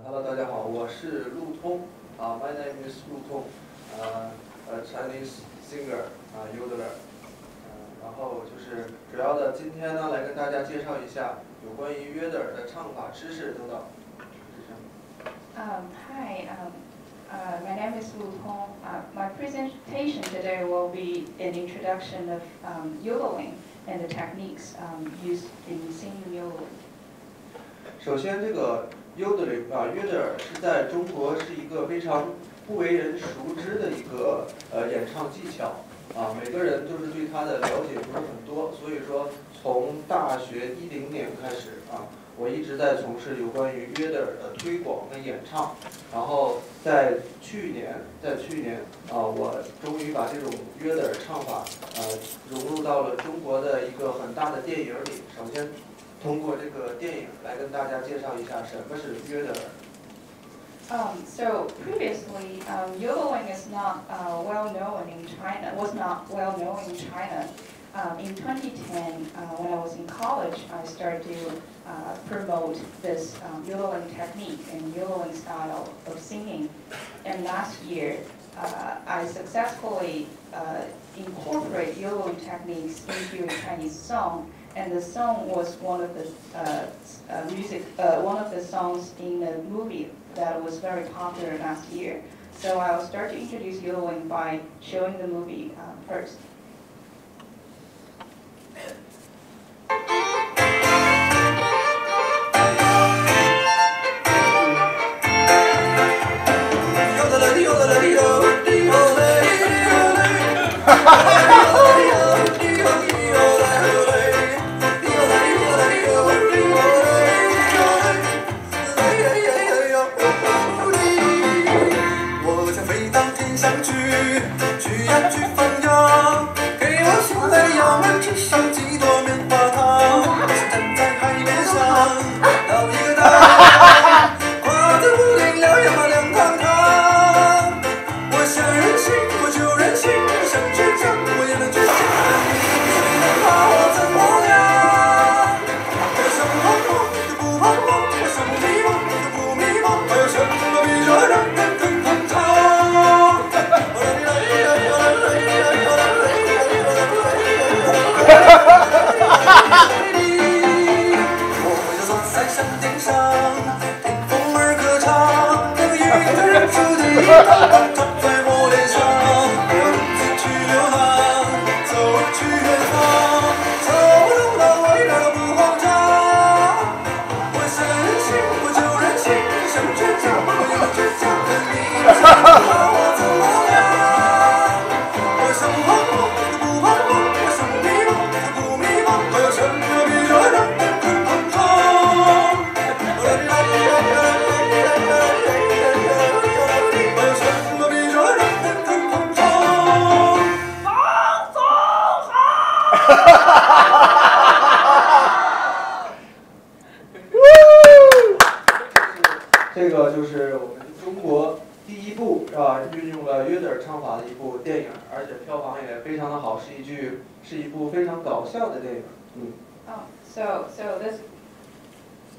Hello，大家好，我是路通啊，My name is 路通，呃呃，Chinese singer 啊，yodeler，嗯，然后就是主要的今天呢，来跟大家介绍一下有关于约德尔的唱法知识等等。Um, hi, um, uh, my name is Lu Tong. Uh, my presentation today will be an introduction of um, yodeling and the techniques um, used in singing yodeling. 首先，这个 udly 啊，约德尔是在中国是一个非常不为人熟知的一个呃演唱技巧啊，每个人都是对它的了解不是很多，所以说从大学一零年开始啊，我一直在从事有关于约德尔的推广跟演唱，然后在去年，在去年啊，我终于把这种约德尔唱法呃融入到了中国的一个很大的电影里。首先。通过这个电影来跟大家介绍一下什么是约德尔。 Um, so previously, um, yodeling is not uh, well known in China. Was not well known in China. Um, in 2010, uh, when I was in college, I started to uh, promote this um, yodeling technique and yodeling style of singing. And last year, uh, I successfully uh, incorporate yodeling techniques into a Chinese song and the song was one of the uh, uh, music, uh, one of the songs in the movie that was very popular last year. So I will start to introduce yodeling by showing the movie uh. Oh, so so this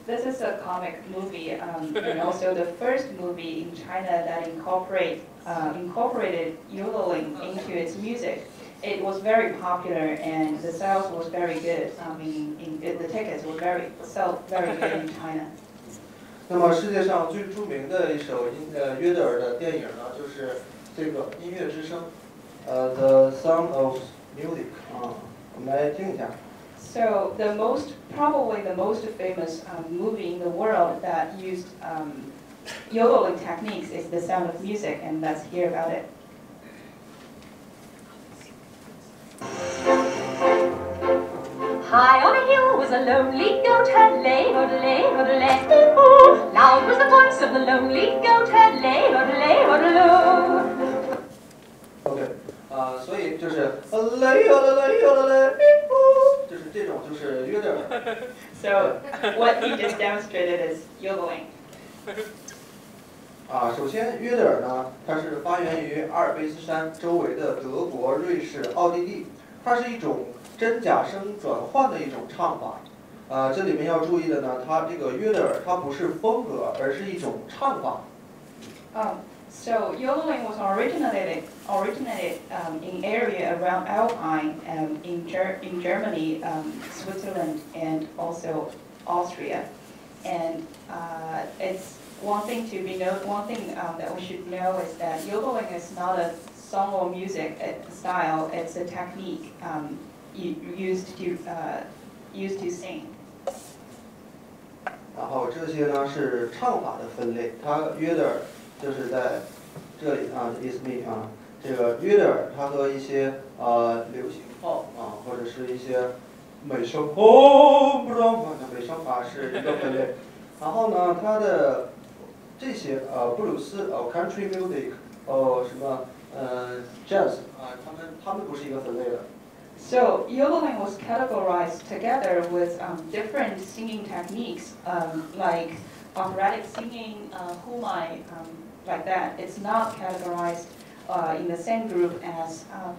this is a comic movie, um, and also the first movie in China that incorporate uh, incorporated yodeling into its music. It was very popular, and the sales was very good. I mean, in, the tickets were very sell very good in China. 那么世界上最着名的一首音呃约德尔的电影呢，就是这个《音乐之声》，呃，《The Sound of Music》啊，我们来听一下。 So the most, probably the most famous um, movie in the world that used um, yodeling techniques is The Sound of Music, and let's hear about it. High on a hill was a lonely goat herd, lay, hoodlay, hoodlay, ooh. Loud was the voice of the lonely goat herd, lay, hoodlay, hoodloo. OK，啊、所以就是嘞哟嘞嘞哟嘞嘞，呜，就是这种就是约德尔。 So what he just demonstrated is yodeling. 啊，首先约德尔呢，它是发源于阿尔卑斯山周围的德国、瑞士、奥地利，它是一种 真假声转换的一种唱法。 啊，这里面要注意的呢，它这个约德尔它不是风格，而是一种唱法。 Um, so yodeling was originated originated um, in area around Alpine um, in, Ger- in Germany, um, Switzerland, and also Austria. And uh, it's one thing to be know. One thing um, that we should know is that yodeling is not a song or music uh, style. It's a technique um, u- used to uh, used to sing. 然后这些呢是唱法的分类，它约德尔就是在这里啊，is me 啊，这个约德尔它和一些呃流行号啊或者是一些美声哦，不知道吗？美声法是一个分类。然后呢，它的这些呃布鲁斯呃 country music 哦什么呃 jazz 啊，他们他们不是一个分类的。So yodeling was categorized together with um, different singing techniques, um, like operatic singing, uh, humai, um, like that. It's not categorized uh, in the same group as um,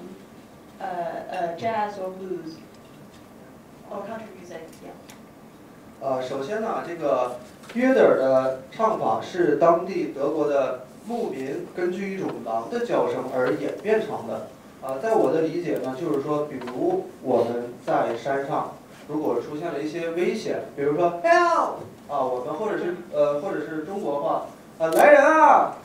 uh, uh, jazz or blues or country music. Yeah. 呃，首先呢，这个约德尔的唱法是当地德国的牧民根据一种狼的叫声而演变成的。 呃，在我的理解呢，就是说，比如我们在山上，如果出现了一些危险，比如说 help 啊，我们或者是呃，或者是中国话，呃，来人啊。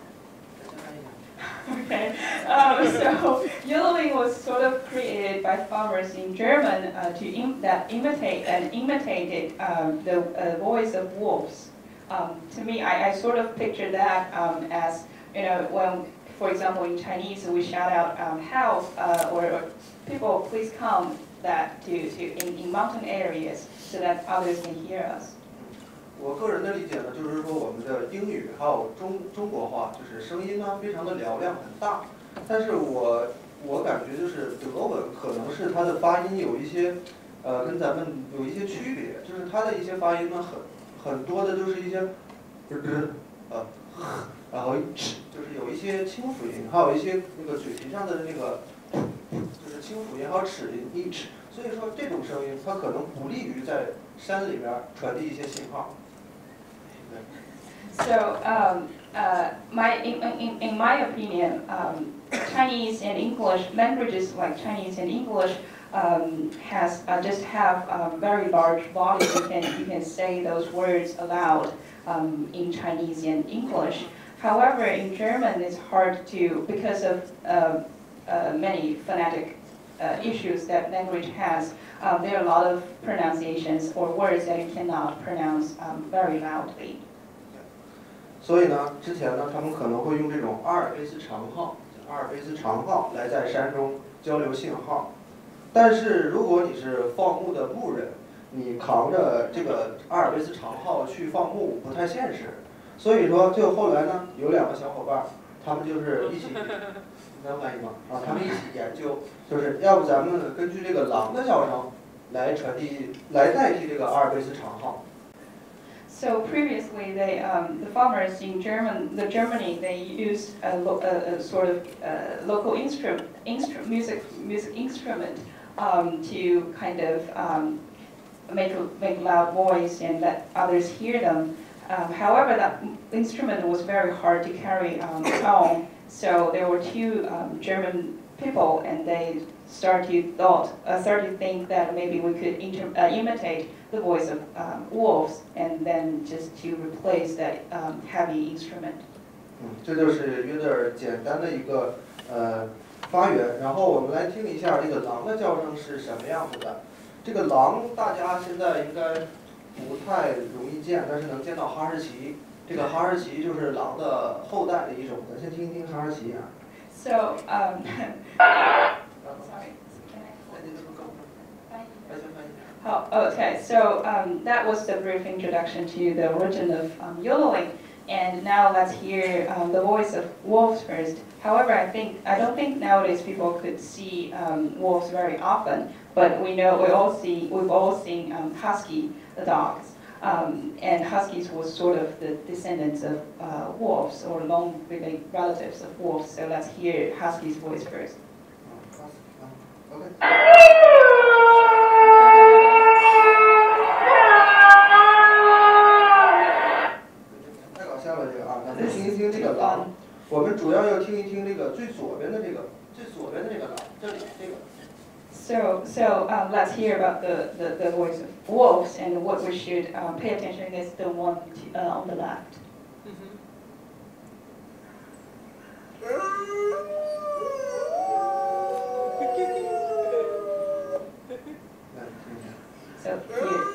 Okay, um, so yodeling was sort of created by farmers in German uh, to Im that imitate and imitated um, the uh, voice of wolves. Um, to me, I, I, sort of picture that um as you know when for example, in Chinese we shout out um, "help" uh, or, "people, please come." That to, to in, in mountain areas so that others can hear us. 我个人的理解呢，就是说我们的英语还有中中国话，就是声音呢非常的嘹亮很大，但是我我感觉就是德文可能是它的发音有一些，呃，跟咱们有一些区别，就是它的一些发音呢很很多的就是一些，呃，然后就是有一些清辅音，还有一些那个嘴皮上的那个，就是清辅音，还有齿音一齿，所以说这种声音它可能不利于在山里边传递一些信号。 So, um, uh, my, in, in, in my opinion, um, Chinese and English languages like Chinese and English um, has uh, just have um, very large bodies. You can you can say those words aloud um, in Chinese and English. However, in German, it's hard to because of uh, uh, many phonetic uh, issues that language has. Um, there are a lot of pronunciations or words that you cannot pronounce um, very loudly. 所以呢，之前呢，他们可能会用这种阿尔卑斯长号、阿尔卑斯长号来在山中交流信号。但是如果你是放牧的牧人，你扛着这个阿尔卑斯长号去放牧不太现实。 所以说，就后来呢，有两个小伙伴儿，他们就是一起，能翻译吗？啊，他们一起研究，就是要不咱们根据这个狼的叫声来传递，来代替这个阿尔卑斯长号。 So previously, they, um, the farmers in German, the Germany, they used a, lo- a, a sort of uh, local instrument, instru- music, music instrument um, to kind of um, make a make loud voice and let others hear them. Um, however, that m- instrument was very hard to carry um, home. So there were two um, German people, and they started to thought, uh, started to think that maybe we could inter- uh, imitate the voice of um, wolves, and then just to replace that um, heavy instrument. 嗯，这就是约德尔简单的一个呃发源。然后我们来听一下这个狼的叫声是什么样子的。这个狼大家现在应该 不太容易见，但是能见到哈士奇。这个哈士奇就是狼的后代的一种。咱先听一听哈士奇啊。 So, um, sorry. Oh, okay, so um, that was the brief introduction to the origin of um, yodeling, and now let's hear um, the voice of wolves first. However, I think I don't think nowadays people could see um, wolves very often, But we know we all see we've all seen um, husky dogs, um, and huskies were sort of the descendants of uh, wolves or long living relatives of wolves. So let's hear husky's voice first. Okay. Okay. 我们主要要听一听这个最左边的这个，最左边的这个老，这里这个。So, so um, let's hear about the, the, the voice of wolves and what we should um, pay attention is the one to, uh, on the left. So here.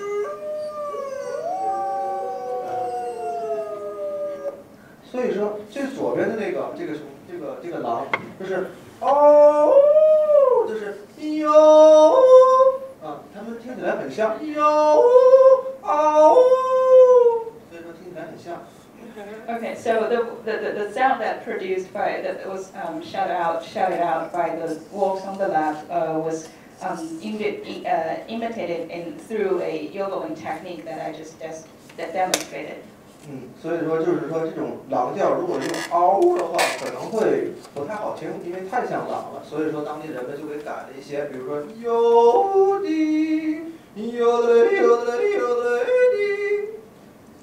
所以说最左边的那个这个这个这个狼就是 哦，就是哟啊，它们听起来很像哟哦，所以说听起来很像。 Okay, so the, the, the, the sound that produced by, that was um, shouted out, shouted out by the wolves on the left uh, was um, imi- uh, imitated in, through a yodeling technique that I just des- that demonstrated. 嗯，所以说就是说这种狼叫，如果用嗷的话，可能会不太好听，因为太像狼了。所以说当地人们就给改了一些，比如说哟的，哟的哟的哟的的。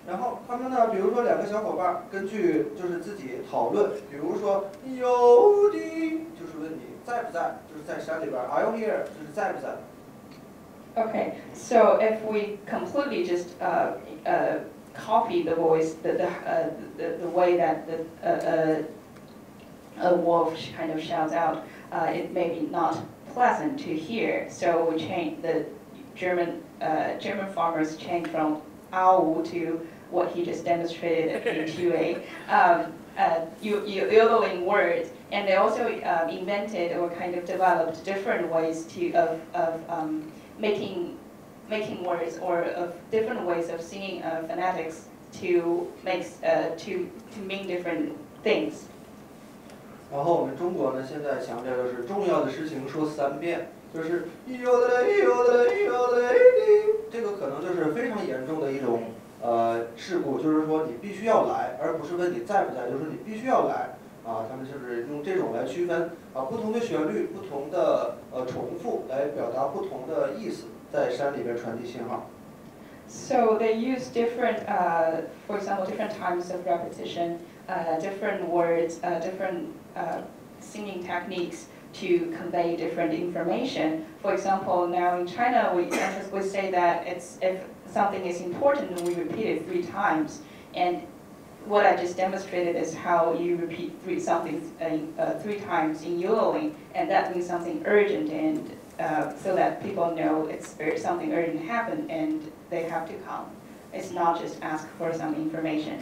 然后他们呢，比如说两个小伙伴根据就是自己讨论，比如说哟的，就是问你在不在，就是在山里边，Are you here？就是在不在。Okay, so if we completely just uh, uh, copy the voice, the, the, uh, the, the way that the, uh, uh, a wolf kind of shouts out, uh, it may be not pleasant to hear. So we change the German, uh, German farmers change from owl to what he just demonstrated into a um, uh, yo- yo- yodeling word. And they also um, invented or kind of developed different ways to, of, of um, making making words or of different ways of singing uh, phonetics to make uh, to to mean different things. 然后我们中国呢，现在强调就是重要的事情说三遍，就是有的嘞，有的嘞，有的嘞，这个可能就是非常严重的一种呃事故，就是说你必须要来，而不是问你在不在，就是你必须要来啊。他们就是用这种来区分啊，不同的旋律，不同的呃重复来表达不同的意思，在山里边传递信号。So they use different, uh, for example, different times of repetition, uh, different words, uh, different uh, singing techniques to convey different information. For example, now in China, we we say that it's if something is important, we repeat it three times. And what I just demonstrated is how you repeat three something uh, three times in yodeling, and that means something urgent and uh, so that people know it's ur- something urgent happened and they have to come. It's not just ask for some information.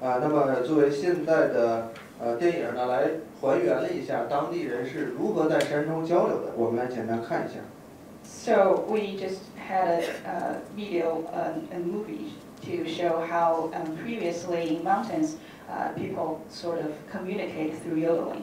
啊，那么作为现在的呃电影呢，来还原了一下当地人是如何在山中交流的，我们来简单看一下。 So we just had a, uh video, um, a movie to show how um, previously in mountains, uh, people sort of communicate through yodeling.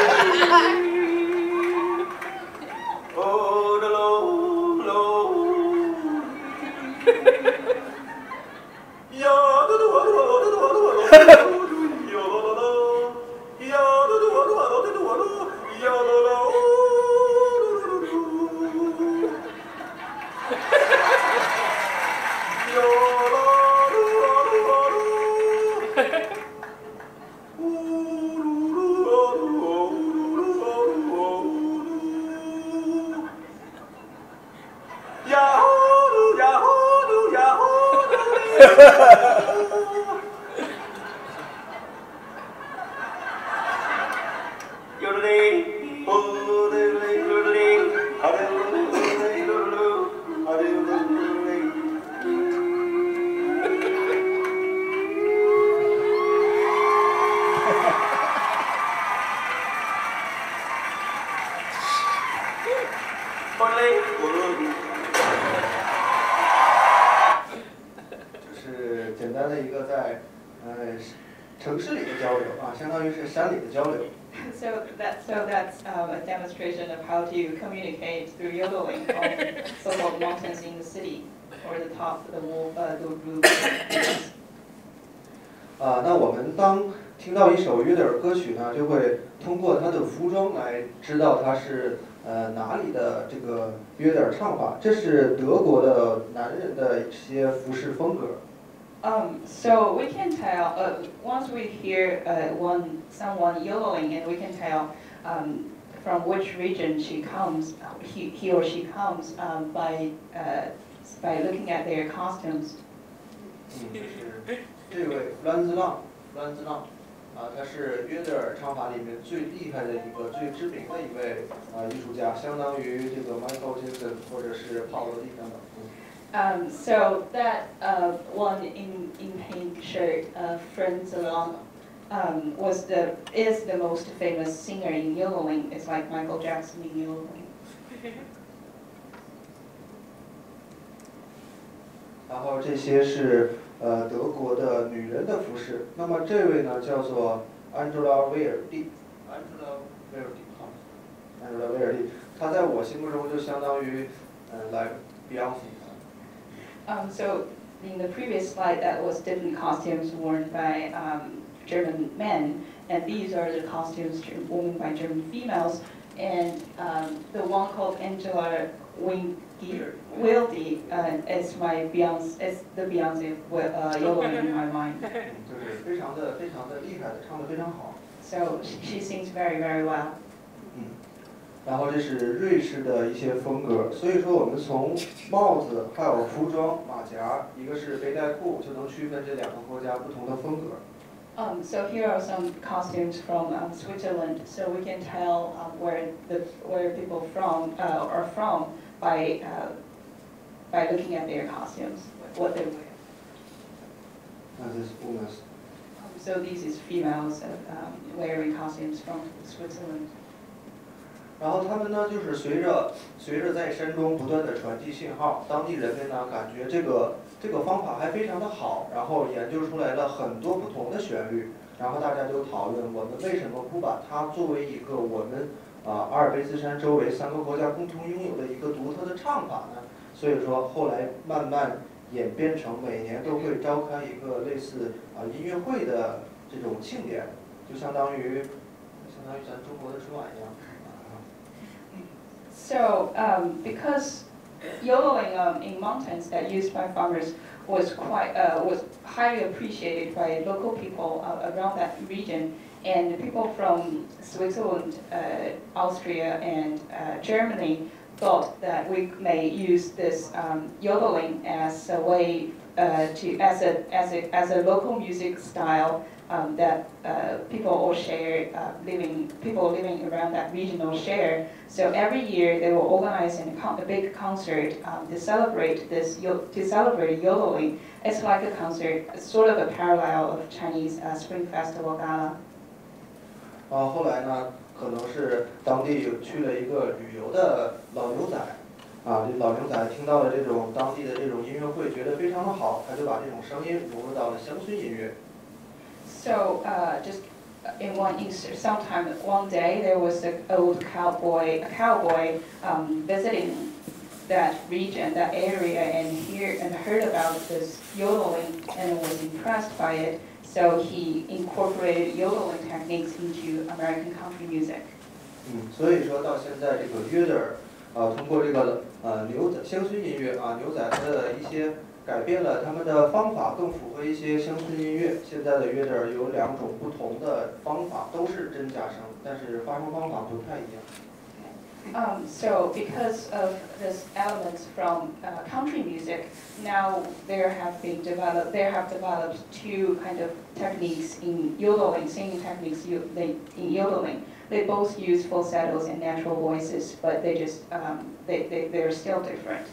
region she comes, he, he or she comes um, by, uh, by looking at their costumes. 这位栾子浪，栾子浪，啊，他是约德尔唱法里面最厉害的一个、最知名的一位啊艺术家，相当于这个 so that uh, one in, in pink shirt, uh, Franzl Lang um, was the is the most famous singer in yodeling. It's like Michael Jackson in yodeling. 然后这些是呃德国的女人的服饰。那么这位呢叫做 Angela 威尔蒂，Angela 威尔蒂哈，Angela 威尔蒂，她在我心目中就相当于嗯来 Beyonce。 Um, so in the previous slide, that was different costumes worn by um, German men, and these are the costumes worn by German females. And um, the one called Angela Winky Wiedl uh, is my Beyonce, is the Beyonce uh, yellow in my mind. So she sings very, very well. 然后这是瑞士的一些风格，所以说我们从帽子还有服装、马甲，一个是背带裤，就能区分这两个国家不同的风格。um, so here are some costumes from um, Switzerland, so we can tell um, where the where people from uh, are from by uh, by looking at their costumes, what they wear. Um, so this is females uh, um, wearing costumes from Switzerland. 然后他们呢，就是随着随着在山中不断的传递信号，当地人民呢感觉这个这个方法还非常的好，然后研究出来了很多不同的旋律，然后大家就讨论我们为什么不把它作为一个我们啊阿尔卑斯山周围三个国家共同拥有的一个独特的唱法呢？所以说后来慢慢演变成每年都会召开一个类似啊音乐会的这种庆典，就相当于相当于咱中国的春晚一样。啊 So um, because yodeling um, in mountains that used by farmers was quite uh, was highly appreciated by local people uh, around that region, and people from Switzerland, uh, Austria, and uh, Germany thought that we may use this um, yodeling as a way uh, to as a as a as a local music style um, that uh, people all share, uh, living people living around that region all share. So every year they will organize an, con- a big concert um, to celebrate this yo- to celebrate yodeling. It's like a concert, it's sort of a parallel of Chinese uh, Spring Festival Gala. 然后后来呢，可能是当地有去了一个旅游的老牛仔，啊，这老牛仔听到了这种当地的这种音乐会，觉得非常的好，他就把这种声音融入到了乡村音乐。 So uh, just in one instant, sometime one day there was an old cowboy, a cowboy um, visiting that region, that area, and hear and heard about this yodeling and was impressed by it. So he incorporated yodeling techniques into American country music. 嗯，所以说到现在这个约德尔， 呃，通过这个呃牛仔乡村音乐啊，牛仔他的一些改变了他们的方法，更符合一些乡村音乐。现在的约德尔有两种不同的方法，都是真假声，但是发声方法不太一样。 Um, so because of this elements from uh, country music, now there have been developed, there have developed two kind of techniques in yodeling, singing techniques yo- they, in yodeling. They both use falsettos and natural voices, but they just, um, they, they, they're still different.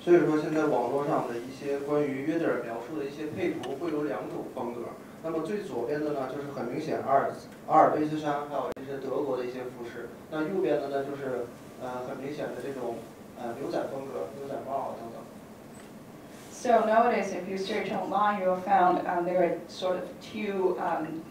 所以说，现在网络上的一些关于约德尔描述的一些配图会有两种风格。那么最左边的呢，就是很明显阿尔阿尔卑斯山，还有这些德国的一些服饰。那右边的呢，就是呃很明显的这种呃牛仔风格、牛仔帽啊等等。 So nowadays, if you search online, you'll found um, there are sort of two um,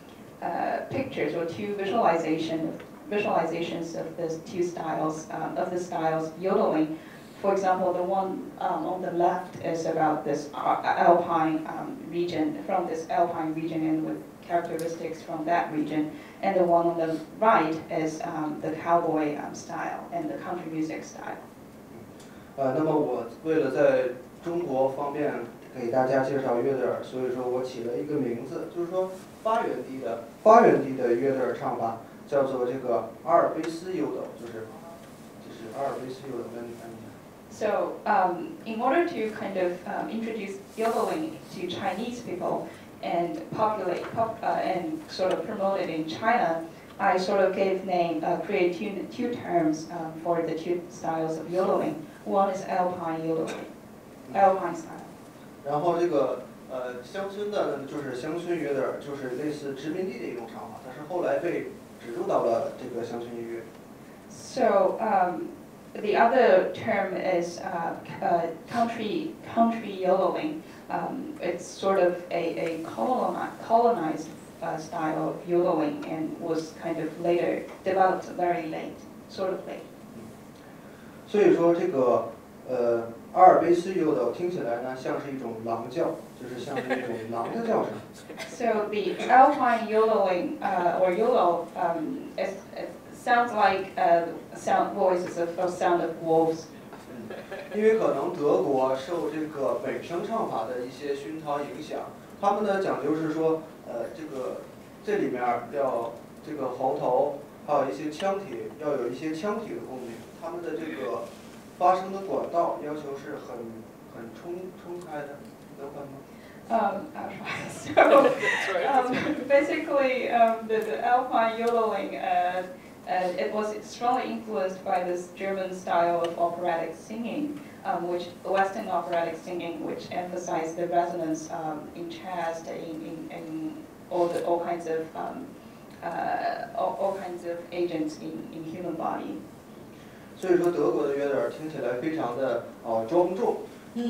uh, pictures or two visualization visualizations of the two styles um, of the styles yodeling. For example, the one um, on the left is about this uh, alpine um, region, from this alpine region and with characteristics from that region. And the one on the right is um, the cowboy um, style and the country music style. 呃，那么我为了在中国方便给大家介绍约德尔，所以说我起了一个名字，就是说 发源地的发源地的约德尔唱法叫做这个阿尔卑斯优斗，就是就是阿尔卑斯优斗，跟你看一下。 So, um, in order to kind of um, introduce yodeling to Chinese people and populate pop, uh, and sort of promote it in China, I sort of gave name, uh, create two, two terms um, for the two styles of yodeling. One is Alpine yodeling, Alpine style. 然后这个 呃乡村的呢，就是乡村约德尔，就是类似殖民地的一种唱法，但是后来被植入到了这个乡村音乐。 So um, the other term is uh, uh, country country yodeling. Um, it's sort of a, a coloni- colonized uh, style of yodeling and was kind of later developed very late, sort of late. 所以说这个 呃阿尔卑斯优斗听起来呢像是一种狼叫，就是像是一种 狼的叫声。So the Alpine yodeling uh, or yodel um, is, it sounds like uh, sound voices of, of sound of wolves. 因为可能德国受这个美声唱法的一些熏陶影响，他们的讲究是说，呃，这个这里面儿要这个喉头，还有一些腔体，要有一些腔体的共鸣，他们的这个 发声的管道要求是很很冲冲开的，能分吗？ Um, I'll try. So, um, basically, um, the, the Alpine yodeling, uh, uh, it was strongly influenced by this German style of operatic singing, um, which Western operatic singing, which emphasized the resonance um, in chest, in, in, in all the all kinds of um, uh, all, all kinds of agents in, in human body. 所以说德国的约德尔听起来非常的啊庄重，有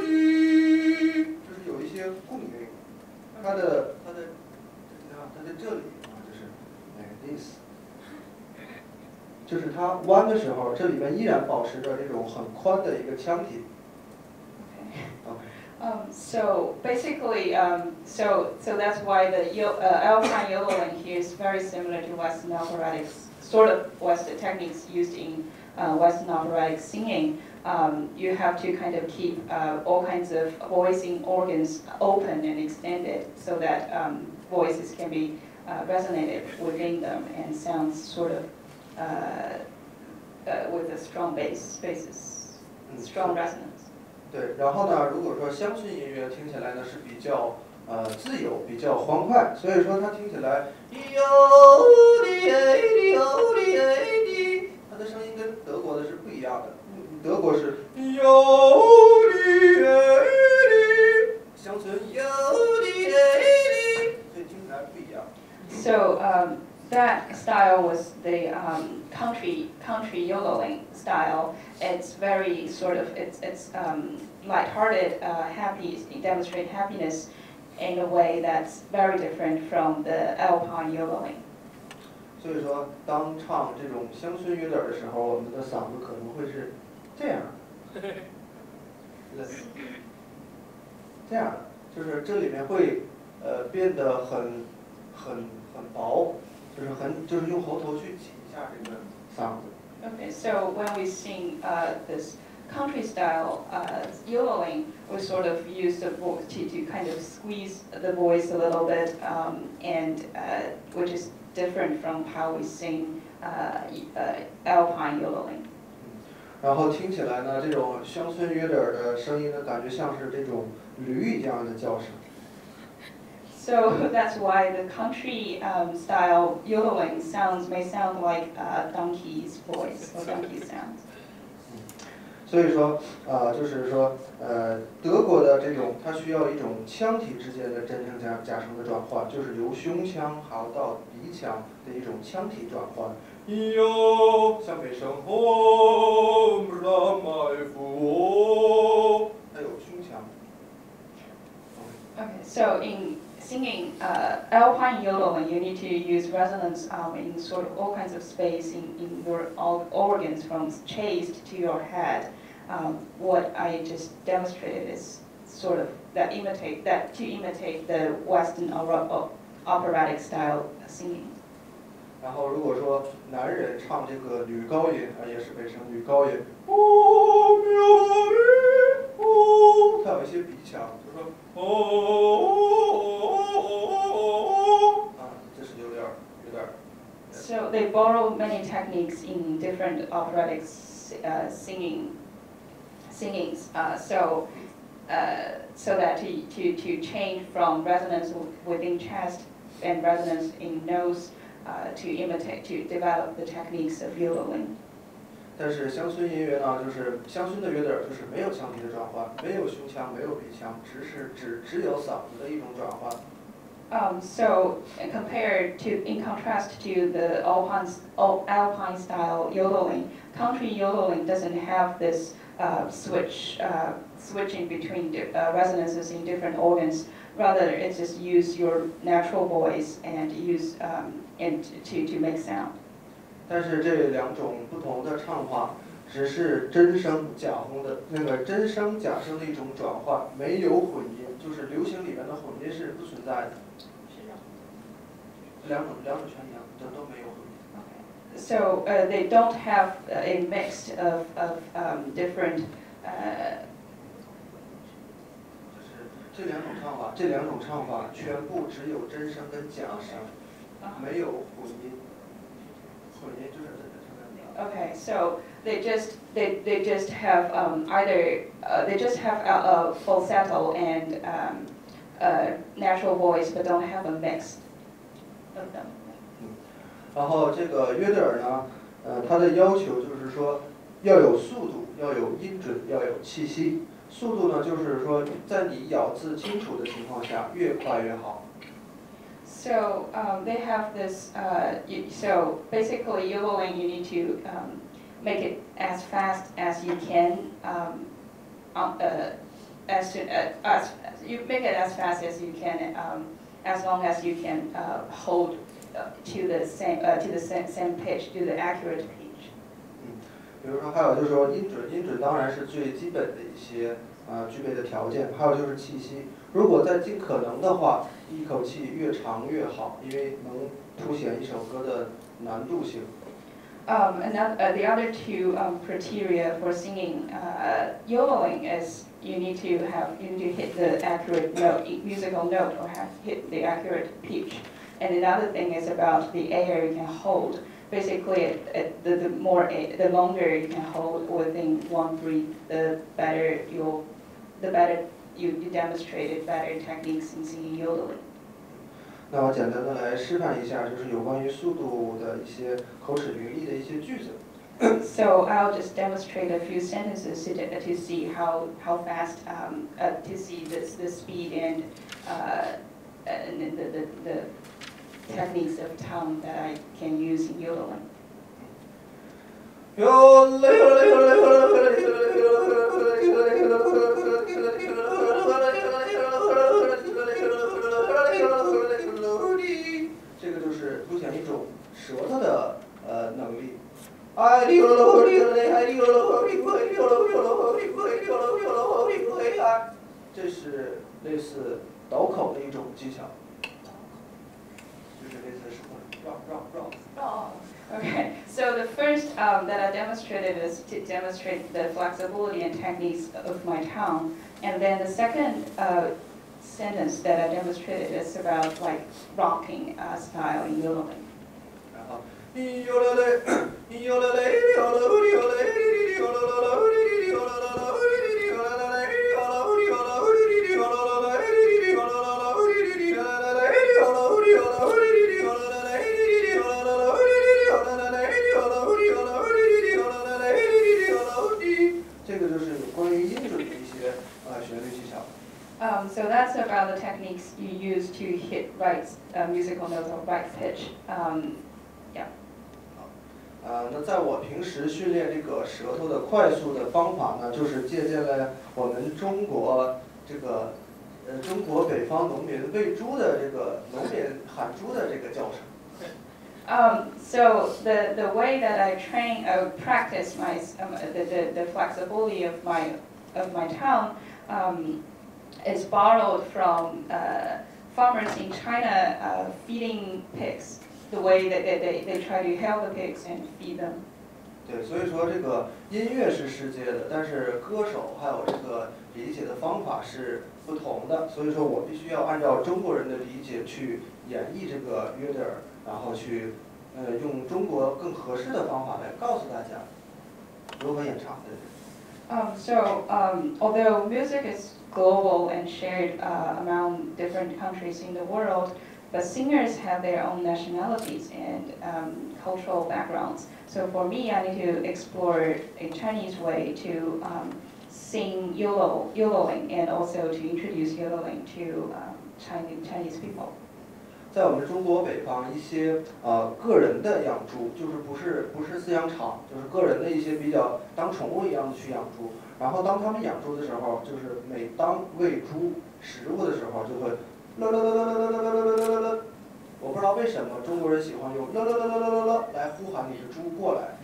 的，就是有一些共鸣，它的它的啊它在这里啊就是 like this，就是它弯的时候，这里面依然保持着这种很宽的一个腔体。 Okay. OK， Um, so basically, um, so so that's why the yo- uh, alpine yodeling here is very similar to Western operatic, sort of Western techniques used in uh, Western operatic singing. Um, you have to kind of keep uh, all kinds of voicing organs open and extended so that um, voices can be uh, resonated within them and sounds sort of uh, uh, with a strong bass, basis, 嗯 strong resonance. 对，然后呢，如果说乡村音乐听起来呢是比较呃自由、比较欢快，所以说它听起来有的哎的有的哎的， 它的声音跟德国的是不一样的。德国是有的哎的，乡村有的哎的，所以听起来不一样。 So um, that style was the um, country country yodeling style. It's very sort of it's it's um, lighthearted, uh, happy, demonstrate happiness in a way that's very different from the alpine yodeling. 所以说，当唱这种乡村乐点儿的时候，我们的嗓子可能会是这样，这样，就是这里面会呃变得很很很薄，就是很就是用喉头去挤一下这个嗓子。 Okay, so when we sing uh, this country style uh, yodeling, we sort of use the voice to, to kind of squeeze the voice a little bit, um, and uh, which is different from how we sing uh, y- uh, alpine yodeling. 然后听起来呢，这种乡村乐点儿的声音呢，感觉像是这种驴一样的叫声。 So that's why the country um, style yodeling sounds may sound like a donkey's voice or donkey sounds. 所以说啊、就是说呃，德国的这种它需要一种腔体之间的真声假假声的转换，就是由胸腔好到鼻腔的一种腔体转换。哟，像北声轰让麦夫，还有胸腔。Okay, so in singing uh, alpine yodeling, you need to use resonance um, in sort of all kinds of space in, in your all organs from chest to your head. Um, what I just demonstrated is sort of that imitate that to imitate the Western opera, op- operatic style singing. 然后如果说男人唱这个女高音啊，也是北声女高音，哦喵咪哦，它有一些鼻腔，就说哦啊，这是有点儿有点儿。 So they borrow many techniques in different operatic s- uh, singing singings. Uh, so uh, so that to, to, to change from resonance within chest and resonance in nose uh, to imitate to develop the techniques of yodeling. so compared to, in contrast to the Alpine, Alpine style yodeling, country yodeling doesn't have this uh, switch, uh, switching between di- uh, resonances in different organs. Rather, it's just use your natural voice and use um, and to, to make sound. 但是这两种不同的唱法，只是真声假声的那个真声假声的一种转换，没有混音，就是流行里面的混音是不存在的。两种两种全一样，都都没有混音。So uh, they don't have uh, a mix of, of um, different uh, 就是这两种唱法，这两种唱法全部只有真声跟假声，没有混音。混音就是这个这个。 Okay, so they just they, they just have um, either uh, they just have a, a falsetto and um, a natural voice, but don't have a mix of them. 然后这个约德尔呢，呃，它的要求就是说要有速度，要有音准，要有气息。速度呢，就是说在你咬字清楚的情况下，越快越好。 So um, they have this. Uh, you, so basically, yodeling, you need to um, make it as fast as you can. Um, um, uh, as, soon, uh, as you make it as fast as you can, um, as long as you can uh, hold uh, to the same uh, to the same, same pitch, to the accurate pitch. 比如说，还有就是说音准，音准当然是最基本的一些呃具备的条件。还有就是气息，如果在尽可能的话，一口气越长越好，因为能凸显一首歌的难度性。 Um, another, uh, the other two um, criteria for singing uh, yodeling is you need to have you need to hit the accurate note, musical note, or have hit the accurate pitch. And another thing is about the air you can hold. Basically, it, it, the, the more a- the longer you can hold within one breath, the better you'll, the better you, you demonstrated better techniques in singing yodeling. 那我简单的来示范一下，就是有关于速度的一些口齿伶俐的一些句子。 So I'll just demonstrate a few sentences to, to see how, how fast, um, uh, to see this, the speed and, uh, and the, the, the techniques of tongue that I can use in yodeling。这个就是凸显一种舌头的呃能力。这是类似倒口的一种技巧。Okay, so the first um, that I demonstrated is to demonstrate the flexibility and techniques of my tongue. And then the second uh, sentence that I demonstrated is about like rocking uh, style in yodeling. 然后，hit right uh, musical notes or right pitch. Um, yeah. 呃，那在我平时训练这个舌头的快速的方法呢，就是借鉴了我们中国这个呃中国北方农民喂猪的这个农民喊猪的这个叫声。 Um, so the, the way that I train, uh, practice my, um, the, the, the flexibility of my, of my tongue um, is borrowed from uh, farmers in China uh, feeding pigs, the way that they, they, they try to help the pigs and feed them. 对，所以说这个音乐是世界的，但是歌手还有这个理解的方法是不同的，所以说我必须要按照中国人的理解去演绎这个约德尔，然后去呃用中国更合适的方法来告诉大家如何演唱。对 Um, so, um, although music is global and shared uh, among different countries in the world, but singers have their own nationalities and um, cultural backgrounds. So for me, I need to explore a Chinese way to um, sing yodel, and also to introduce yodeling to um, Chinese, Chinese people. 在我们中国北方一些呃个人的养猪，就是不是不是饲养场，就是个人的一些比较当宠物一样的去养猪。然后当他们养猪的时候，就是每当喂猪食物的时候，就会啦啦啦啦啦啦啦啦啦啦啦。我不知道为什么中国人喜欢用啦啦啦啦啦啦啦来呼喊你的猪过来。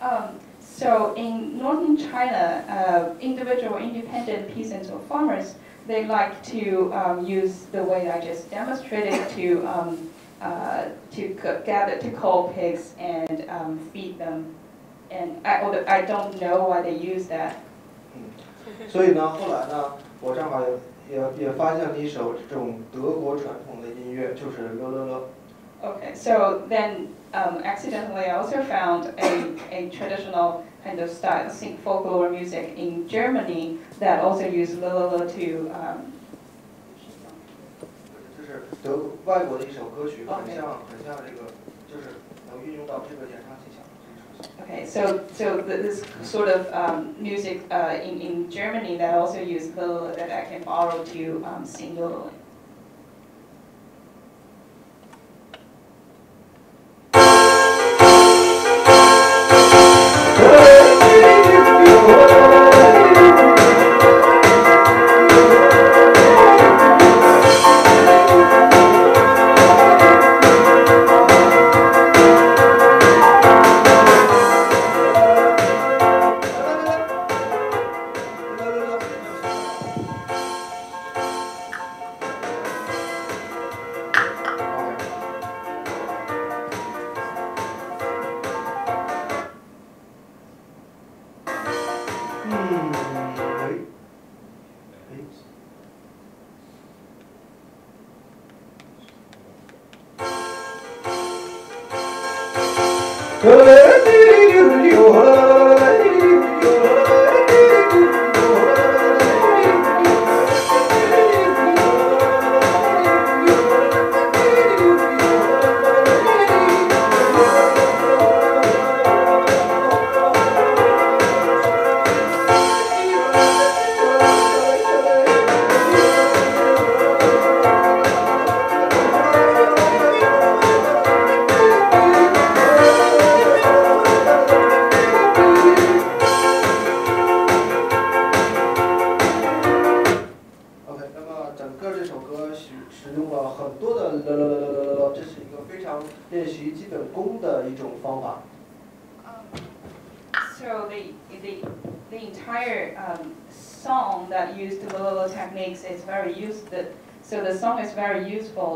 Um, so in northern China, uh, individual independent peasants or farmers, they like to um, use the way I just demonstrated to um, uh, to c- gather to call pigs and um, feed them. And I, although I don't know why they use that. 所以呢，后来呢，我正好也也也发现了一首这种德国传统的音乐，就是啦啦啦。 Okay, so then um, accidentally I also found a, a traditional kind of style, sing folklore music in Germany that also use la la la to um, 这是德国外国的一首歌曲，很 OK 像很像这个，就是能运用到这个演唱技巧。 Okay, so so this sort of um, music uh, in in Germany that also use that I can borrow to um, sing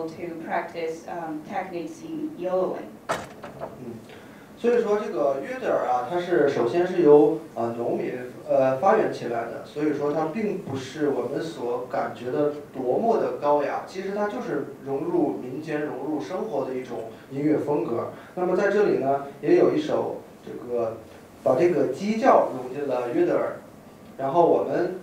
to practice um, techniques in yodeling. 嗯所以说这个约德尔啊，它是首先是由啊、农民呃发源起来的，所以说它并不是我们所感觉的多么的高雅，其实它就是融入民间、融入生活的一种音乐风格。那么在这里呢，也有一首这个把这个鸡叫融进了约德尔，然后我们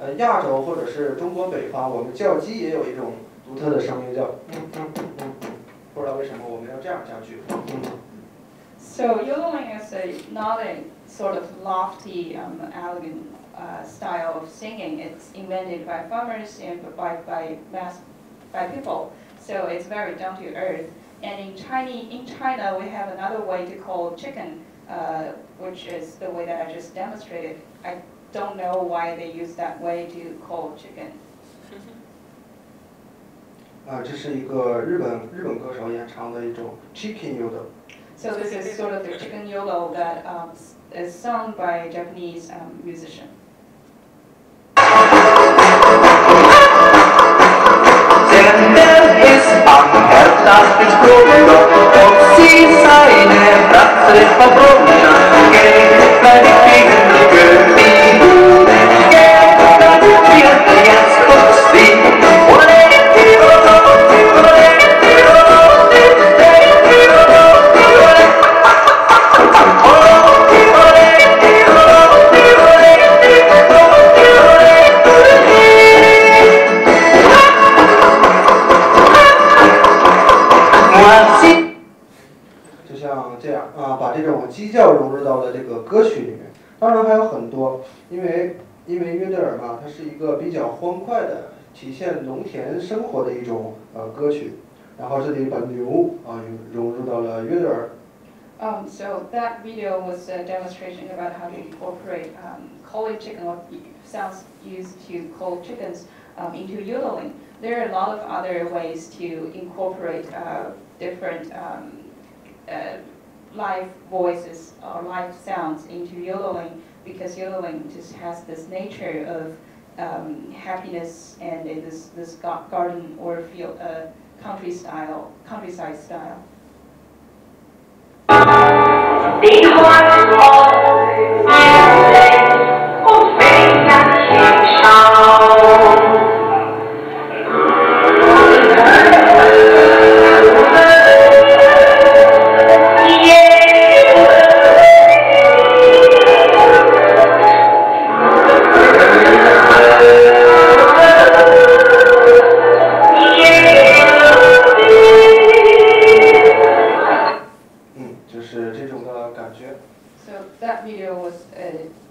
呃亚洲或者是中国北方，我们叫鸡也有一种独特的声音叫嗯嗯嗯嗯嗯，不知道为什么我们要这样叫去。嗯 So yodeling is a, not a sort of lofty, um, elegant uh, style of singing. It's invented by farmers and by, by mass by people. So it's very down to earth. And in Chinese, in China, we have another way to call chicken, uh, which is the way that I just demonstrated. I don't know why they use that way to call chicken. 啊，这是一个日本日本歌手演唱的一种 Chicken Yodel。 So this is sort of the chicken yodel that um, s- is sung by a Japanese um, musician. 体现农田生活的一种呃歌曲。然后这里把牛啊融入到了约德尔。 Um, so that video was a demonstration about how to incorporate um, calling chicken or sounds used to call chickens um, into yodeling. There are a lot of other ways to incorporate uh, different um, uh, live voices or live sounds into yodeling because yodeling just has this nature of um, happiness and in this, this garden or field, uh, country style, countryside style.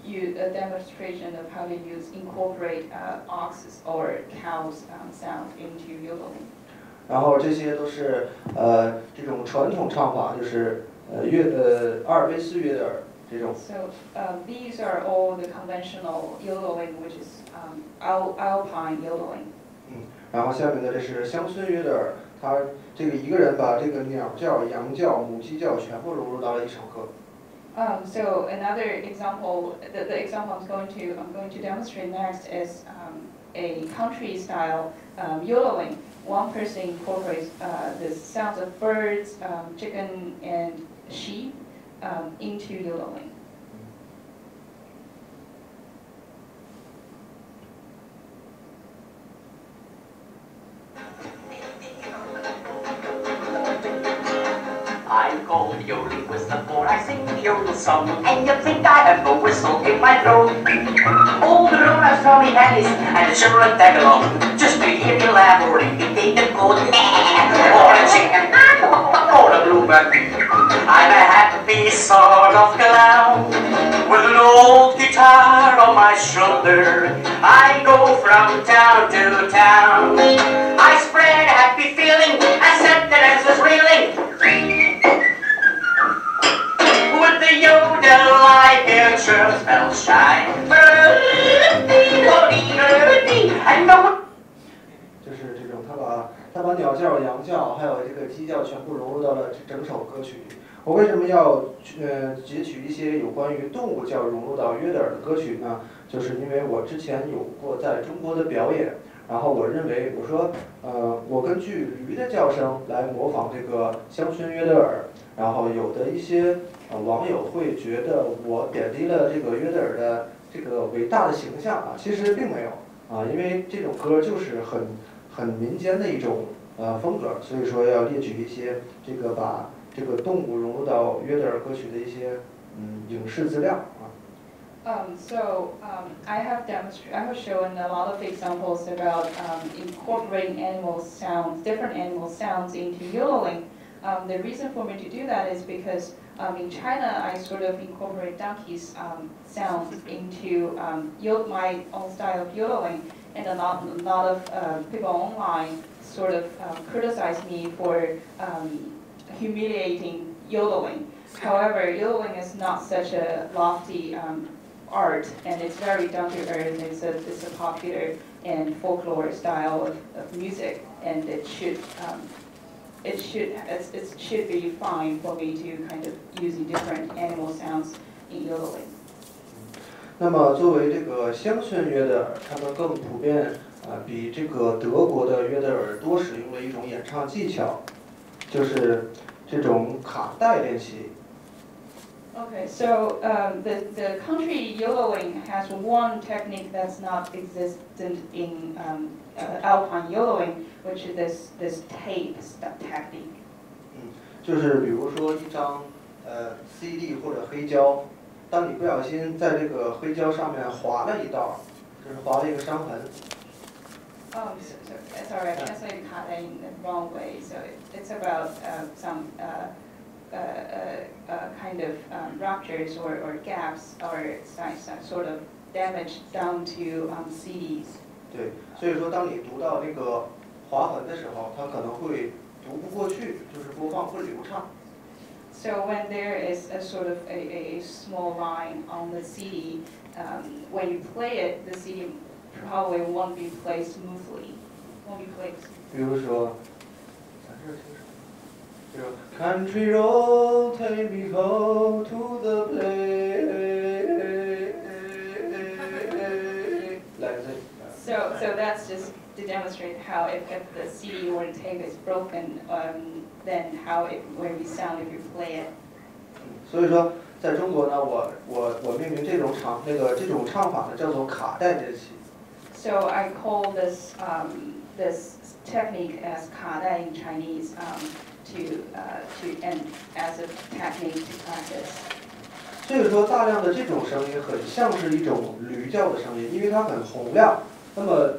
you, a demonstration of how to use incorporate uh, oxes or cows um, sound into yodeling. 然后这些都是呃这种传统唱法，就是呃约呃阿尔卑斯约德尔这种。 So um, these are all the conventional yodeling, which is um, al- alpine yodeling. 然后下面的这是乡村约德尔，他这个一个人把这个鸟叫、羊叫、母鸡叫全部融入到了一首歌。 Um, so another example, the, the example I'm going to I'm going to demonstrate next is um, a country style um. One person incorporates uh, the sounds of birds, um, chicken, and sheep um, into yodeling. I the song And you think I have a whistle in my throat All the grown-ups throw me pennies and the children tag along Just to hear me laugh or imitate them go Or a chicken, or a bluebird I'm a happy sort of clown With an old guitar on my shoulder. I go from town to town. I spread a happy feeling as the dancers reeling the yodel like a church bell chime. And no 就是这种，他把他把鸟叫、羊叫，还有这个鸡叫全部融入到了这整首歌曲里。我为什么要呃截取一些有关于动物叫融入到约德尔的歌曲呢？就是因为我之前有过在中国的表演，然后我认为我说呃我根据驴的叫声来模仿这个乡村约德尔，然后有的一些呃网友会觉得我贬低了这个约德尔的这个伟大的形象啊，其实并没有。啊，因为这种歌就是很很民间的一种呃风格，所以说要列举一些这个把这个动物融入到约德尔歌曲的一些嗯影视资料啊。Um, so um, I have demonstrated, I have shown a lot of examples about um, incorporating animal sounds, different animal sounds into yodeling. Um, the reason for me to do that is because um, in China I sort of incorporate donkeys' um, sounds into um, my own style of yodeling, and a lot, a lot of uh, people online sort of um, criticize me for um, humiliating yodeling. However, yodeling is not such a lofty art, and it's very down to earth. It's a, it's a popular and folklore style of, of music, and it should it should it should be fine for me to kind of using different animal sounds in yodeling. 那么，作为这个乡村约德尔，他们更普遍啊、呃，比这个德国的约德尔多使用了一种演唱技巧，就是这种卡带练习。Okay, so um, the the country yodeling has one technique that's not existent in um, uh, Alpine yodeling which is this, this tape st- technique. 就是比如说一张呃 CD 或者黑胶，当你不小心在这个黑胶上面划了一道，就是划了一个伤痕， Um, so, so, uh, sorry, I translated kata in the wrong way. So it, it's about uh, some uh, uh, uh, uh, kind of um, ruptures or, or gaps or some, some sort of damage down to um, CDs. 对，所以说当你读到那个 划痕的时候，它可能会读不过去，就是播放不流畅。 So when there is a sort of a, a small line on the CD, um, when you play it, the CD probably won't be played smoothly. Won't be played. 比如说，咱这儿听什么？比如 Country road take me home to the place，来自 So, so that's just to demonstrate how if, if the CD or the tape is broken, um, then how it will be sound if you play it. 所以说，在中国呢，我我我命名这种唱那个这种唱法呢叫做卡带练习。 So I call this, um, this technique as kada in Chinese, um, to, uh, to, and as a technique to practice. 所以说，大量的这种声音很像是一种驴叫的声音，因为它很洪亮。那么，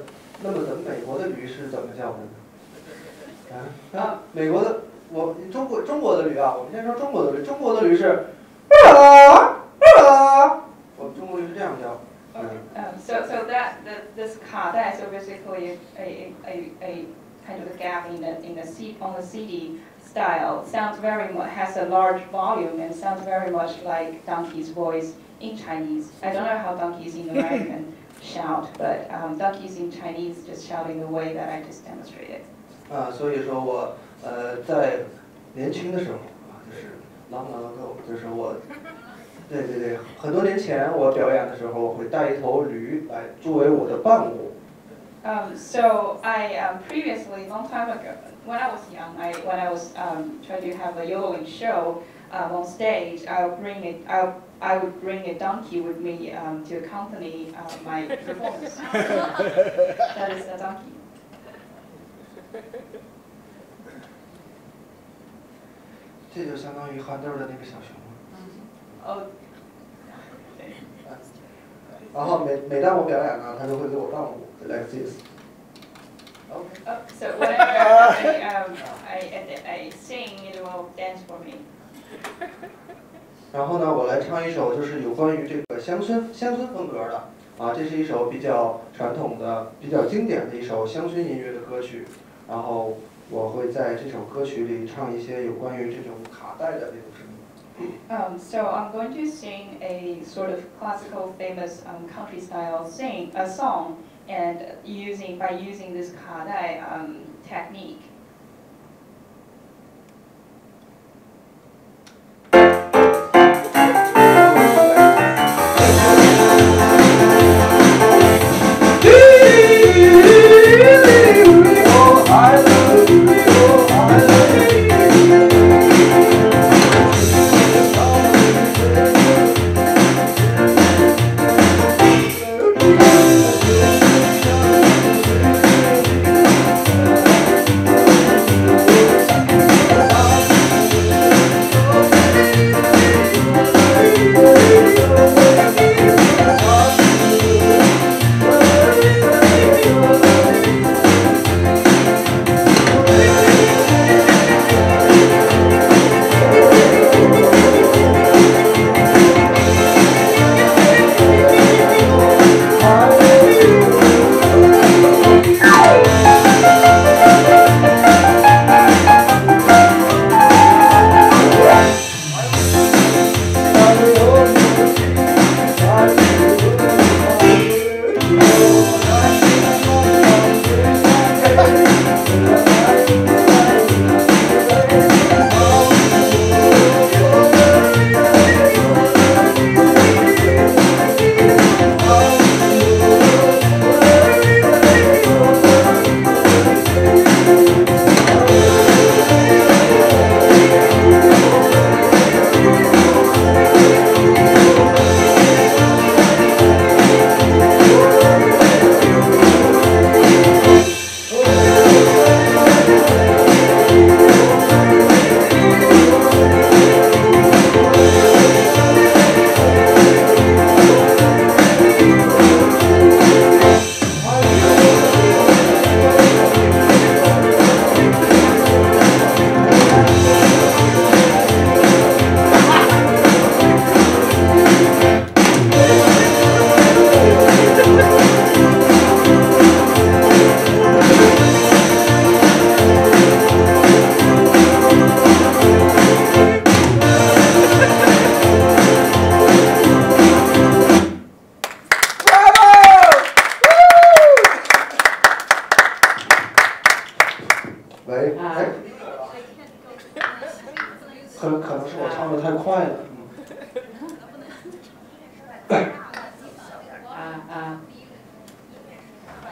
那么咱们美国的驴是怎么叫的呢？啊，啊，美国的我中国中国的驴啊，我们先说中国的驴，中国的驴是啊啊，我们中国驴是这样叫。嗯， Um, so, so that, the, this kada, so basically a, a, a, a kind of a gap in the, in the C, on the CD style, sounds very much, has a large volume and sounds very much like Donkey's voice in Chinese. I don't know how donkeys in American shout, but um, donkeys in Chinese just shout in the way that I just demonstrated. 啊，所以说我呃在年轻的时候啊，就是 long long ago，就是我，对对对，很多年前我表演的时候，我会带一头驴来作为我的伴舞。 Um, so I um, previously, long time ago, when I was young, I, when I was um, trying to have a yodeling show um, on stage, I would bring it. I, I would bring a donkey with me um, to accompany uh, my performance. that is a donkey. 这就相当于憨豆儿的那个小熊。 Oh, 然后每每当我表演呢，他就会给我伴舞，like this。OK。 oh, so whenever I, um, I, I, I sing, it will dance for me. 然后呢，我来唱一首就是有关于这个乡村乡村风格的啊，这是一首比较传统的、比较经典的一首乡村音乐的歌曲。然后我会在这首歌曲里唱一些有关于这种卡带的这种声音。Um, so I'm going to sing a sort of classical, famous um, country style sing a song, and using by using this kadai um, technique.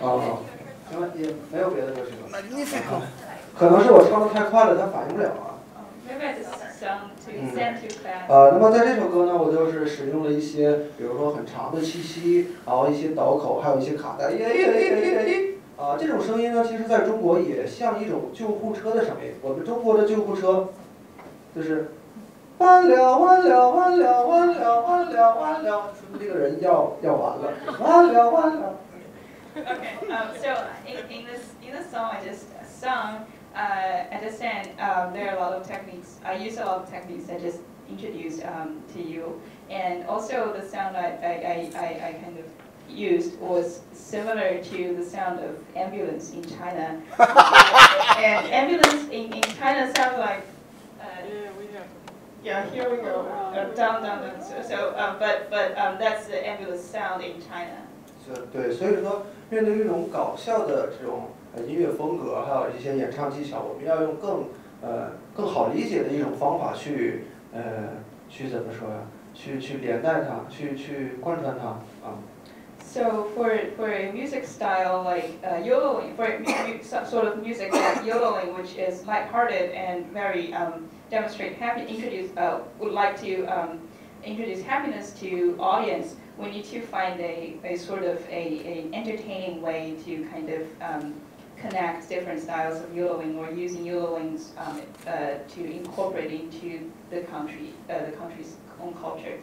哦，行了，也没有别的歌曲了。可能是我唱的太快了，他反应不了啊。Maybe I just sung too, sang too fast. 呃，那么在这首歌呢，我就是使用了一些，比如说很长的气息，然后一些倒口，还有一些卡带，耶耶耶耶耶。啊，这种声音呢，其实在中国也像一种救护车的声音。我们中国的救护车，就是完了完了完了完了完了完了，这个人要要完了，完了完了。Okay, um, so in, in this in the song I just sung, uh, I just said um, there are a lot of techniques. I use a lot of techniques I just introduced um, to you, and also the sound I, I, I, I, I kind of used was similar to the sound of ambulance in China. and ambulance in, in China sounds like. Uh, yeah, here we go. Uh, down, down, down. So, so uh, but but um, that's the ambulance sound in China. 是对，所以说 面对这种搞笑的这种呃音乐风格，还有一些演唱技巧，我们要用更呃更好理解的一种方法去呃去怎么说呀？去去连带它，去去贯穿它啊。 So for for a music style like uh, yodeling, for mu- mu- some sort of music like yodeling, which is lighthearted and very um, demonstrate happy, introduce uh, would like to um, introduce happiness to audience. We need to find a, a sort of a, a entertaining way to kind of um, connect different styles of yodeling or using yodelings um, uh, to incorporate into the country uh, the country's own culture.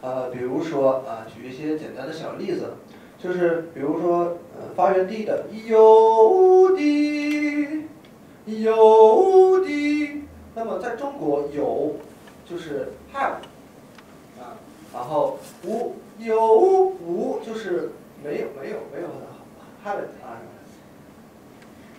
呃，比如说啊，举一些简单的小例子，就是比如说呃发源地的有的有的，那么在中国有就是 have 啊， 然后无有无就是没有没有没有的 haven't 啊。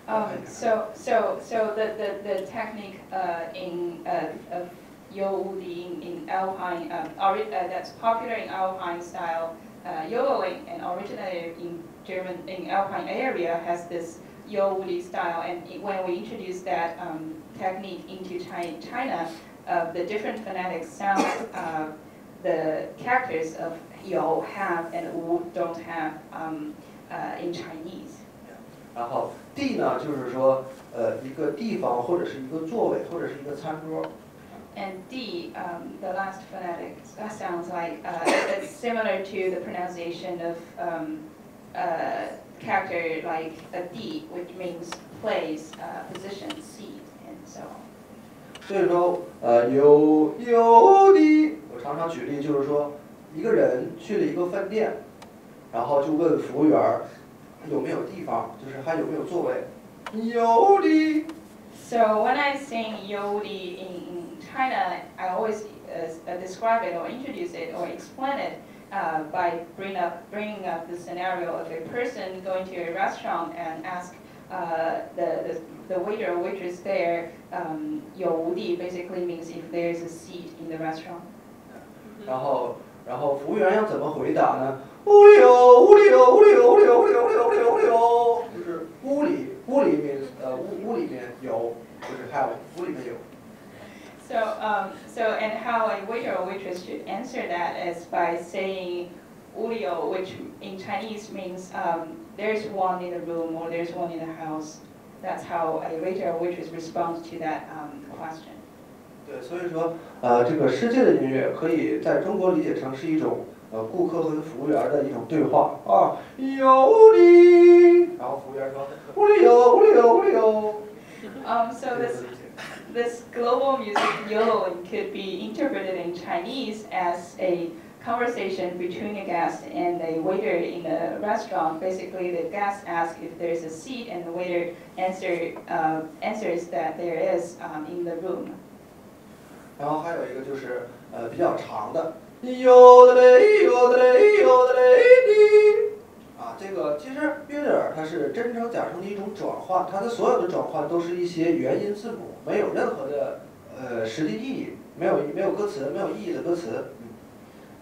Um, so, so, so the, the, the technique uh, in uh, of Yodi in, in Alpine, um, ori- uh, that's popular in Alpine style uh, yodeling and originated in German in Alpine area has this Yodi style. And it, when we introduce that um, technique into China, China uh, the different phonetic sounds, uh, the characters of yo have and wu don't have um, uh, in Chinese. 然后地呢，就是说呃一个地方或者是一个座位或者是一个餐桌。 And D, um, the last phonetic, that sounds like uh, it's similar to the pronunciation of um, uh, character like a D, which means place, uh, position, seat, and so on. 所以说，呃，有有的，我常常举例，就是说，一个人去了一个饭店，然后就问服务员儿有没有地方，就是还有没有座位。有的， So when I sing Yodi in, in China, I always uh, describe it or introduce it or explain it uh, by bring up, bringing up the scenario of a person going to a restaurant and ask uh, the, the, the waiter or waitress there, um, Yodi basically means if there is a seat in the restaurant. 然后，然后服务员要怎么回答呢？屋里有，屋里有，屋里有，屋里有，屋里有，屋里有，屋里有，屋里有，就是屋里，屋里面，呃，屋屋里面有，就是 have，屋里面有。 So, um, so and how a waiter or waitress should answer that is by saying "ulio," which in Chinese means um, there's one in the room or there's one in the house. That's how a waiter or waitress responds to that um, question. 对，所以说，呃，这个世界的音乐可以在中国理解成是一种呃顾客和服务员的一种对话啊，有的，然后服务员说屋里有，屋里有，屋里有。 Um, so this this global music yodeling could be interpreted in Chinese as a conversation between a guest and a waiter in a restaurant. Basically, the guest asks if there's a seat, and the waiter answer uh, answers that there is um, in the room. 然后还有一个就是呃比较长的，有的嘞，有的嘞，有的嘞的。啊，这个其实约德尔它是真声假声的一种转换，它的所有的转换都是一些元音字母，没有任何的呃实际意义，没有没有歌词，没有意义的歌词。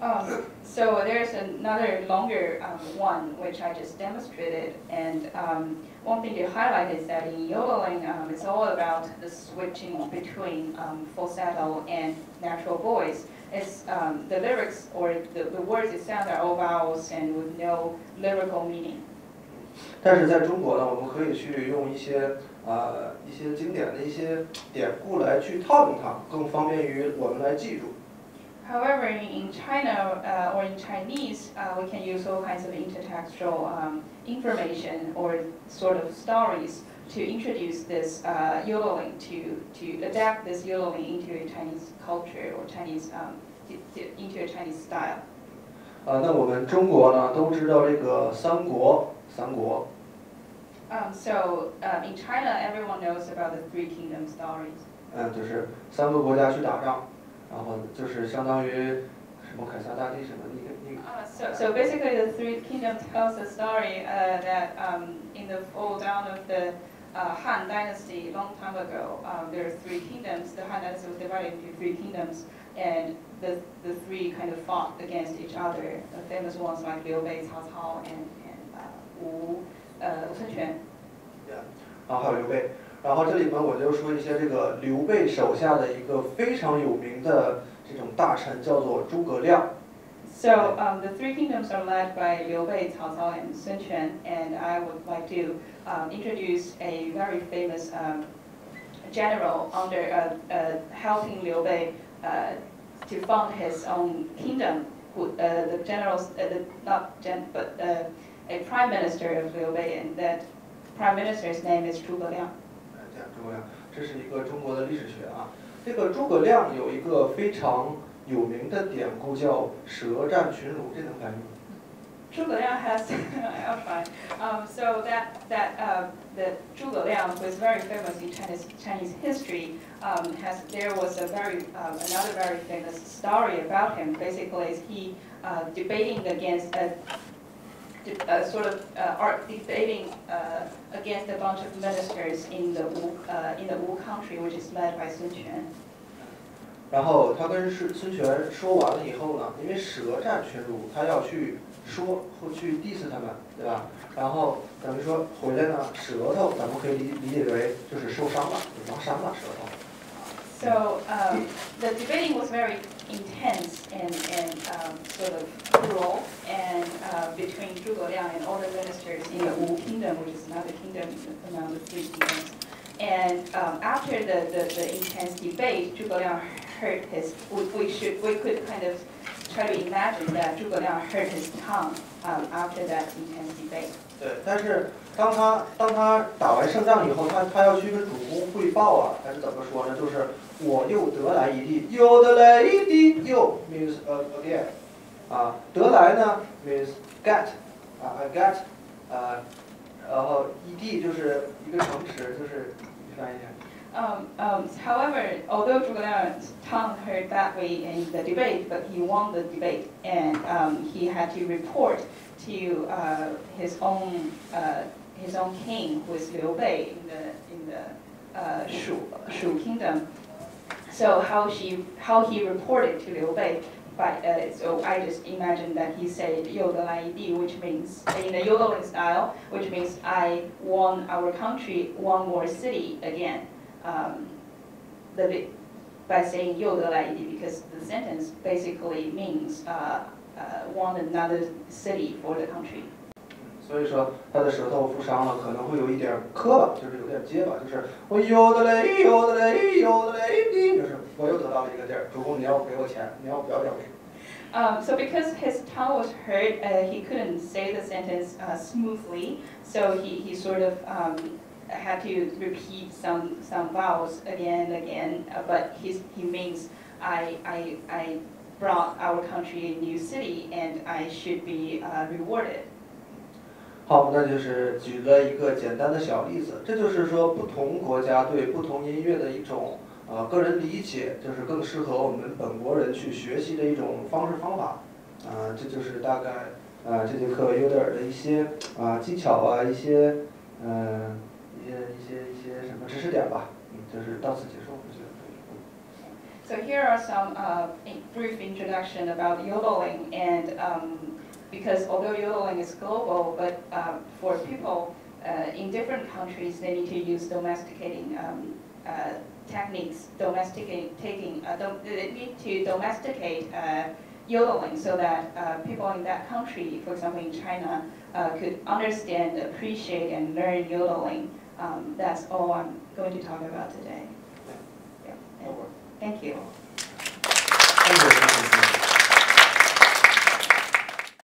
嗯 Um, so there's another longer um, one which I just demonstrated, and um, one thing to highlight is that in yodeling, um, it's all about the switching between um, falsetto and natural voice. It's um, the lyrics or the, the words it sound are all vowels and with no lyrical meaning. 但是在中国呢，我们可以去用一些呃一些经典的一些典故来去套用它，更方便于我们来记住。 However, in China uh, or in Chinese, uh, we can use all kinds of intertextual um, information or sort of stories to introduce this uh, yodeling, to, to adapt this yodeling into a Chinese culture or Chinese, um, to, to, into a Chinese style. 啊，那我们中国呢都知道这个三国，三国 Um, so um, in China, everyone knows about the Three Kingdom stories. 嗯，就是三个国家去打仗， 然后就是相当于什么凯撒大帝什么，你你 Uh, so, so basically, the Three Kingdoms tells a story uh, that um, in the fall down of the uh, Han Dynasty long time ago, um, there are three kingdoms. The Han Dynasty was divided into three kingdoms, and the, the three kind of fought against each other. The famous ones like Liu Bei, Cao Cao, and, and uh, Wu, uh, Sun Quan. 然后还有刘备， 然后这里面我就说一些这个刘备手下的一个非常有名的这种大臣，叫做诸葛亮。 So um, the three kingdoms are led by Liu Bei, Cao Cao, and Sun Quan, and I would like to um, introduce a very famous um, general under uh, uh, helping Liu Bei uh, to found his own kingdom. Who, uh, the generals, uh, the, not gen, but uh, a prime minister of Liu Bei, and that prime minister's name is Zhuge Liang. 哎这样诸葛亮，这是一个中国的历史学啊。这个诸葛亮有一个非常有名的典故叫舌战群儒，这能翻译吗？ Zhuge Liang has, I'll try. Um, so that that uh, the Zhuge Liang was very famous in Chinese Chinese history. Um, has there was a very um, another very famous story about him. Basically, is he uh, debating against a, a sort of uh, art debating uh, against a bunch of ministers in the Wu uh, in the Wu country, which is led by Sun Quan. 然后他跟孙孙权说完了以后呢，因为舌战群儒，他要去说或去 diss 他们，对吧？然后等于说回来呢，舌头咱们可以理理解为就是受伤了，就伤伤了舌头。So um, the debating was very intense and, and um, sort of cruel, and uh, between Zhuge Liang and all the ministers in the Wu Kingdom, which is another kingdom among the three kingdoms. And um, after the, the, the intense debate, Zhuge Liang hurt his. We, we should we could kind of try to imagine that Zhuge Liang hurt his tongue um, after that intense 对，但是当他当他打完胜仗以后，他他要去跟主公汇报啊，还是怎么说呢？就是我又得来一地，又得来一地，又 means a again，啊，得来呢 means get，啊 I get，啊，然后一地就是一个城池，就是你翻译一下。Um, um, however, although Zhuge taunt her that way in the debate, but he won the debate, and um, he had to report to uh, his own uh, his own king, who is Liu Bei in the in the uh, Shu Shu kingdom. So how she how he reported to Liu Bei. But, uh, so I just imagine that he said "yogalai which means in the yodeling style, which means I won our country, one more city again um, the, vi- by saying 又得来一地 because the sentence basically means uh, uh, won another city for the country. 所以说他的舌头负伤了，可能会有一点磕巴，就是有点结巴，就是我有的嘞，有的嘞，有的嘞的，就是我又得到了一个地儿，主公你要给我钱，你要表表示。 Um, so because his tongue was hurt, uh, he couldn't say the sentence uh, smoothly. So he, he sort of um, had to repeat some, some vows again and again. But he's, he means I, I, I brought our country a new city and I should be rewarded. 好，那就是举了一个简单的小例子，这就是说不同国家对不同音乐的一种呃个人理解，就是更适合我们本国人去学习的一种方式方法。啊、这就是大概啊、这节课有点儿的一些啊、技巧啊，一些嗯、知识点吧。嗯，就是到此结束，我觉得可以。 So here are some uh, in- brief introduction about yodeling, and um, because although yodeling is global, but um, for people uh, in different countries, they need to use domesticating um, uh, techniques, domesticating, uh, dom- they need to domesticate uh, yodeling so that uh, people in that country, for example in China, uh, could understand, appreciate, and learn yodeling. Um, That's all I'm going to talk about today. Yeah. Thank you.